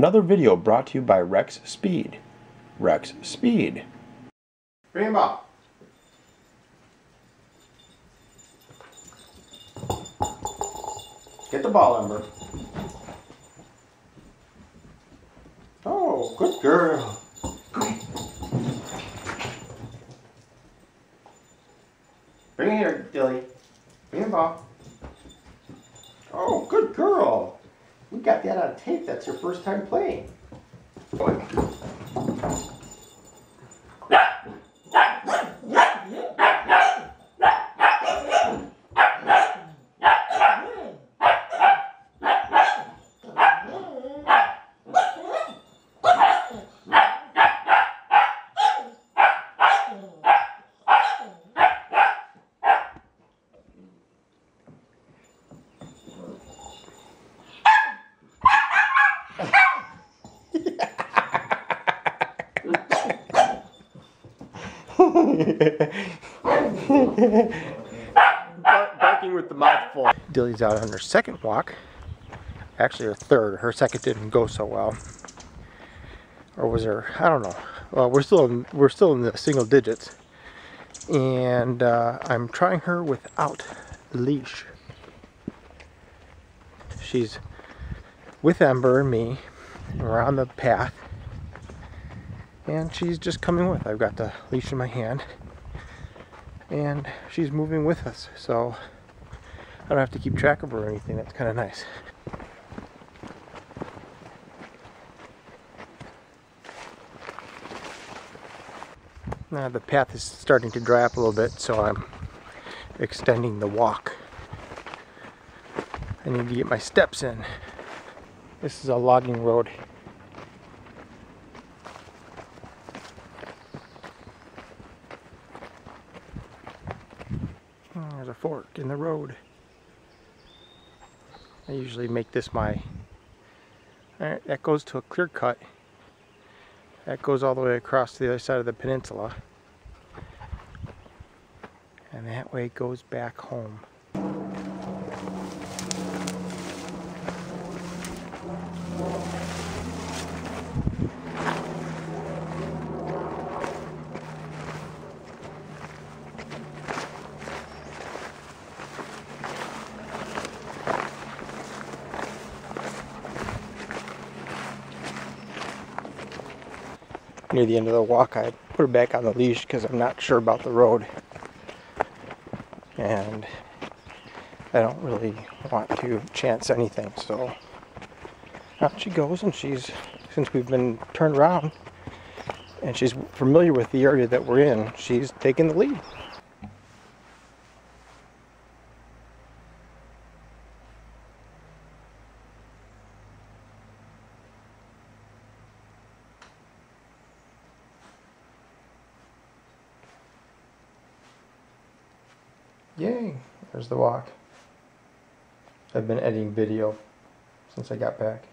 Another video brought to you by Rex Speeed. Rex Speeed. Bring him up. Get the ball, Ember. Oh, good girl. Bring it here, Dilly. Bring the ball. Oh, good girl. We got that on tape. That's your first time playing. Barking with the mouth full. Dilly's out on her second walk. Actually, her third. Her second didn't go so well. Or was her? I don't know. Well, we're still in, we're still in the single digits, and uh, I'm trying her without leash. She's with Ember and me. and We're on the path, and she's just coming with. I've got the leash in my hand. And she's moving with us so I don't have to keep track of her or anything. That's kind of nice. Now the path is starting to dry up a little bit so I'm extending the walk. I need to get my steps in this is a logging road Oh, There's a fork in the road. I usually make this my. Alright, that goes to a clear cut. That goes all the way across to the other side of the peninsula. And that way it goes back home. Near the end of the walk, I put her back on the leash because I'm not sure about the road. And I don't really want to chance anything. So out she goes, and she's, since we've been turned around and she's familiar with the area that we're in, she's taking the lead. Yay, there's the walk. I've been editing video since I got back.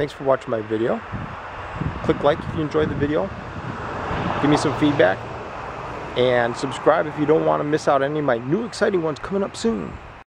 Thanks for watching my video. Click like if you enjoyed the video. Give me some feedback. And subscribe if you don't want to miss out any of my new exciting ones coming up soon.